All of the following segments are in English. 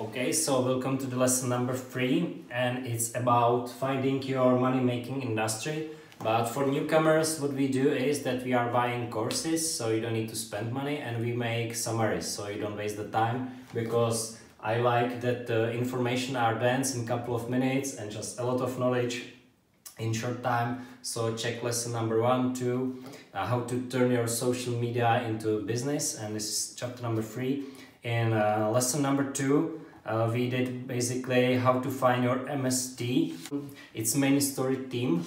Okay, so welcome to the lesson number three, and it's about finding your money making industry. But for newcomers, what we do is that we are buying courses, so you don't need to spend money, and we make summaries, so you don't waste the time. Because I like that the information are dense in a couple of minutes and just a lot of knowledge in short time. So check lesson number one, two, uh, how to turn your social media into business, and this is chapter number three. In uh, lesson number two, uh, we did basically how to find your MST, its main story theme,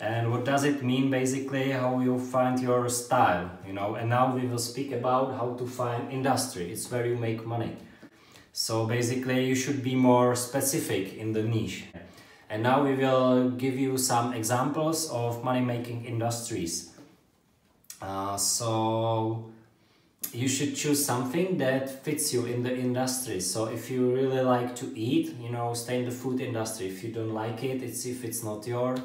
and what does it mean basically how you find your style, you know. And now we will speak about how to find industry. It's where you make money. So basically, you should be more specific in the niche. And now we will give you some examples of money making industries. Uh, so you should choose something that fits you in the industry. So if you really like to eat you know stay in the food industry. If you don't like it it's if it's not your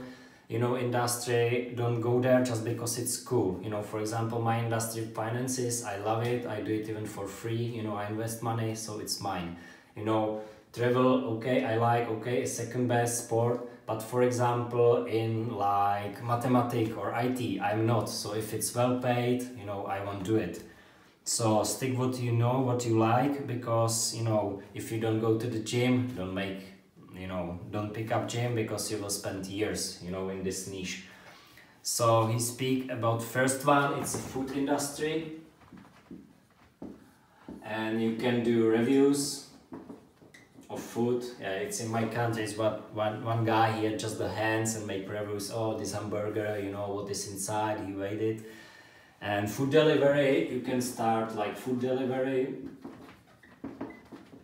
you know industry don't go there just because it's cool. You know for example my industry finances i love it. I do it even for free. You know i invest money so it's mine. You know travel okay i like okay second best sport. But for example in like mathematics or it i'm not. So if it's well paid you know i won't do it so stick what you know, what you like, because you know if you don't go to the gym, don't make you know don't pick up gym because you will spend years you know in this niche. So he speak about first one. It's food industry, and you can do reviews of food. Yeah, it's in my country. It's what one one guy he had just the hands and make reviews. Oh, this hamburger, you know what is inside. He weighed it and food delivery you can start like food delivery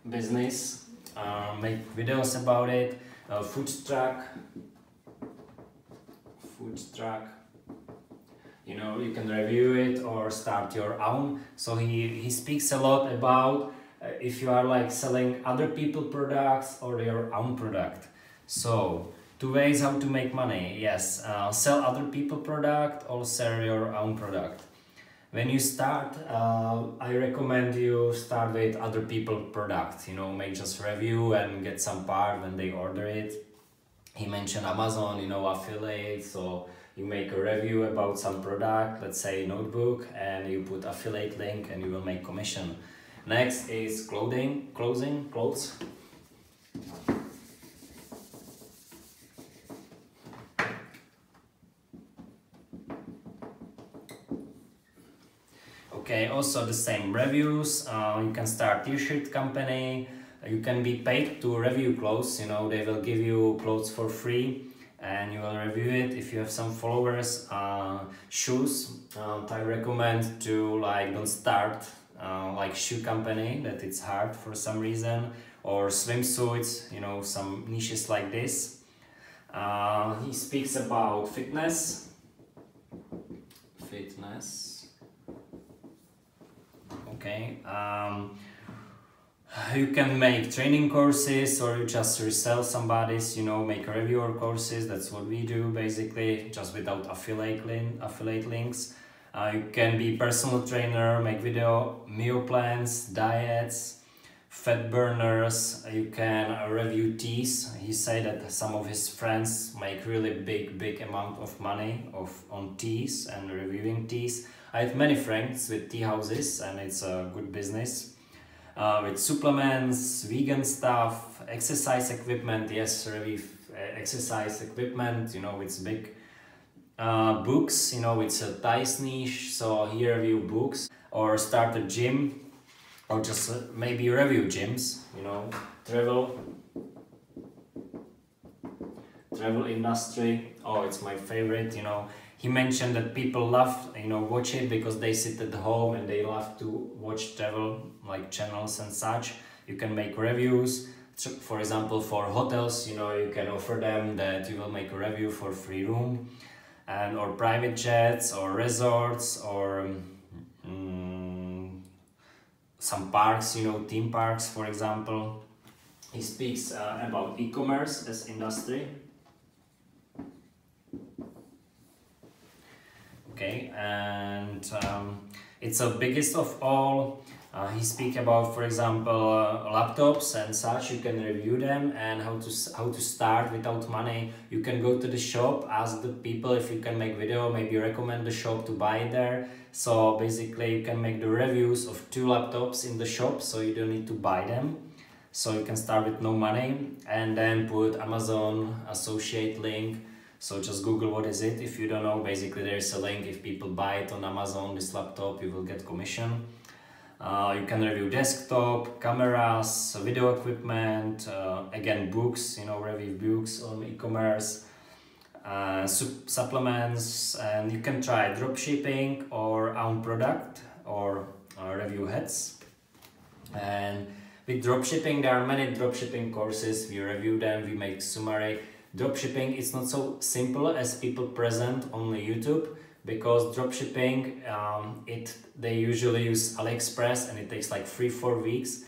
business uh, make videos about it uh, food truck. Food truck. You know you can review it or start your own. So he he speaks a lot about uh, if you are like selling other people products or your own product. So two ways how to make money. Yes uh, sell other people product or sell your own product when you start uh, i recommend you start with other people product you know make just review and get some part when they order it. He mentioned amazon you know affiliate so you make a review about some product let's say notebook and you put affiliate link and you will make commission. Next is clothing clothing clothes okay also the same reviews. Uh, you can start t-shirt company. You can be paid to review clothes you know they will give you clothes for free and you will review it. If you have some followers uh, shoes uh, i recommend to like don't start uh, like shoe company that it's hard for some reason or swimsuits you know some niches like this. Uh, he speaks about fitness. Fitness okay? Um, you can make training courses or you just resell somebody's you know make reviewer courses that's what we do basically just without affiliate link affiliate links. Uh, you can be personal trainer make video meal plans diets fat burners you can review teas he said that some of his friends make really big big amount of money of on teas and reviewing teas I have many friends with tea houses and it's a good business. Uh, with supplements, vegan stuff, exercise equipment, yes, really uh, exercise equipment, you know, it's big. Uh, books, you know, it's a Tai's niche, so he review books or start a gym or just uh, maybe review gyms, you know, travel, travel industry, oh, it's my favorite, you know, he mentioned that people love you know watch it because they sit at home and they love to watch travel like channels and such. You can make reviews. For example for hotels you know you can offer them that you will make a review for free room and or private jets or resorts or um, some parks you know theme parks for example. He speaks uh, about e-commerce as industry. Okay and um, it's the biggest of all Uh, he speak about, for example, uh, laptops and such. You can review them and how to how to start without money. You can go to the shop, ask the people if you can make video, maybe recommend the shop to buy there. So basically, you can make the reviews of two laptops in the shop, so you don't need to buy them. So you can start with no money and then put Amazon associate link. So just Google what is it. If you don't know, basically there is a link. If people buy it on Amazon, this laptop, you will get commission. Uh, you can review desktop, cameras, video equipment, uh, again books, you know, review books on e-commerce, uh, supplements, and you can try dropshipping or own product or uh, review heads. And with dropshipping, there are many dropshipping courses. We review them, we make summary. Dropshipping is not so simple as people present on YouTube because dropshipping um, it they usually use AliExpress and it takes like three four weeks.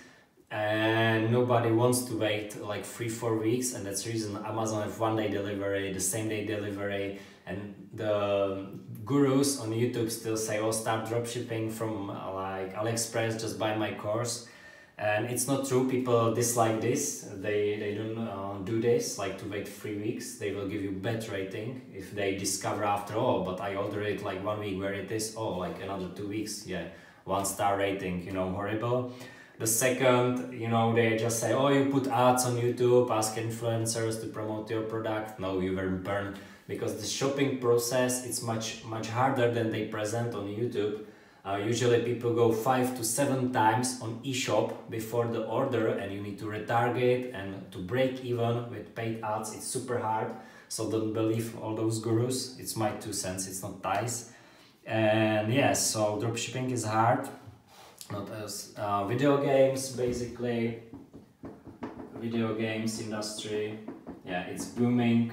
And nobody wants to wait like three four weeks. And that's the reason Amazon have one day delivery the same day delivery. And the gurus on YouTube still say oh start dropshipping from uh, like AliExpress. Just buy my course and it's not true people dislike this. They they don't uh, do this like to wait three weeks. They will give you bad rating if they discover after all but i ordered it like one week where it is? Oh like another two weeks. Yeah one star rating you know horrible. The second you know they just say oh you put ads on youtube ask influencers to promote your product. No you were burned because the shopping process it's much much harder than they present on youtube uh, usually people go five to seven times on eShop before the order and you need to retarget and to break even with paid ads. It's super hard so don't believe all those gurus. It's my two cents it's not Tai's and yes so dropshipping is hard. Not as uh, video games basically. Video games industry yeah it's booming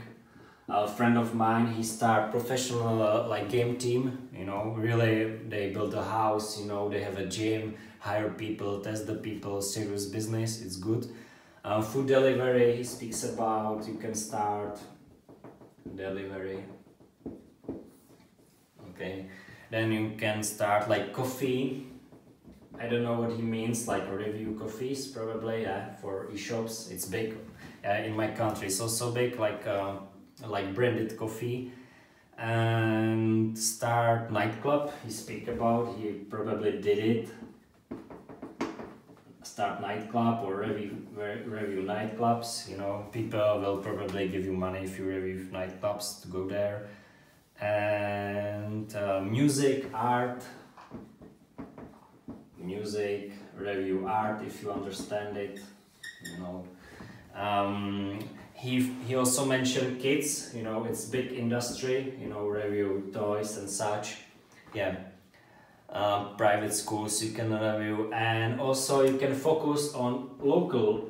a friend of mine he start professional uh, like game team you know? Really they build a house you know? They have a gym hire people test the people serious business it's good. Uh, food delivery he speaks about you can start delivery. Okay? Then you can start like coffee. I don't know what he means like review coffees probably yeah for e-shops. It's big uh, in my country. So so big like uh, like branded coffee and start nightclub. He speak about he probably did it. Start nightclub or review review nightclubs you know. People will probably give you money if you review nightclubs to go there. And uh, music art. Music review art if you understand it you know. Um, he he also mentioned kids you know it's big industry you know review toys and such. Yeah. Uh, private schools you can review and also you can focus on local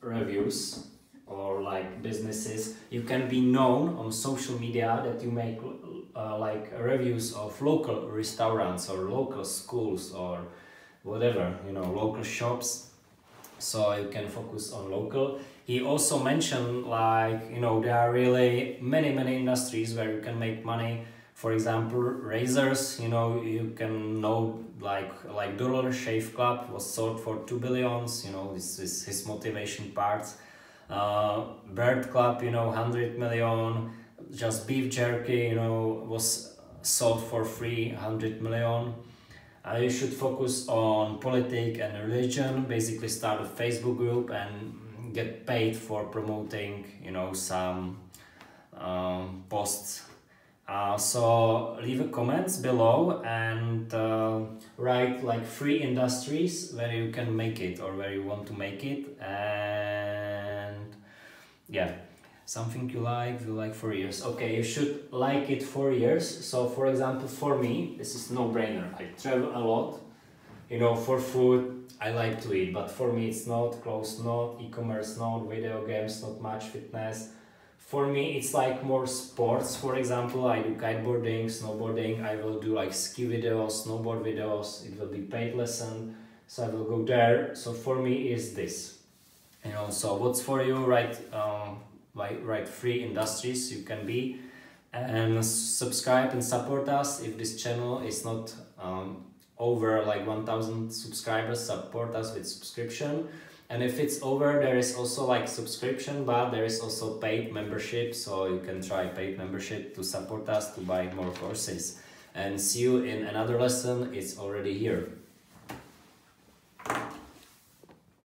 reviews or like businesses. You can be known on social media that you make uh, like reviews of local restaurants or local schools or whatever you know local shops. So you can focus on local he also mentioned like you know there are really many many industries where you can make money. For example razors you know you can know like like dollar shave club was sold for two billions you know this is his motivation parts. Uh, bird club you know 100 million. Just beef jerky you know was sold for 300 million. Uh, you should focus on politics and religion. Basically start a facebook group and get paid for promoting you know some um, posts. Uh, so leave a comments below and uh, write like three industries where you can make it or where you want to make it. And yeah something you like you like for years. Okay you should like it for years. So for example for me this is no brainer i travel a lot you know for food I like to eat, but for me it's not clothes, not e-commerce, not video games, not much fitness. For me it's like more sports. For example, I do kiteboarding, snowboarding. I will do like ski videos, snowboard videos. It will be paid lesson, so I will go there. So for me is this. You know, so what's for you? Right, um, like right three industries you can be, and subscribe and support us if this channel is not um, over like 1000 subscribers support us with subscription. And if it's over there is also like subscription but there is also paid membership. So you can try paid membership to support us to buy more courses. And see you in another lesson. It's already here